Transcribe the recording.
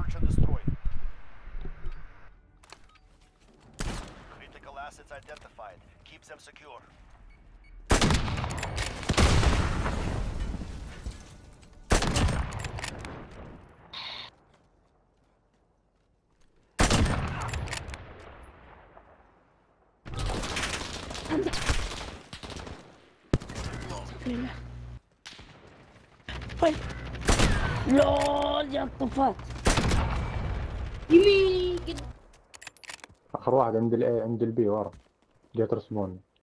Search and destroy. Critical assets identified. Keep them secure. Wait. No, what the fuck? يمين آخر واحد عند الاي عند البي ورا. جيت رسمون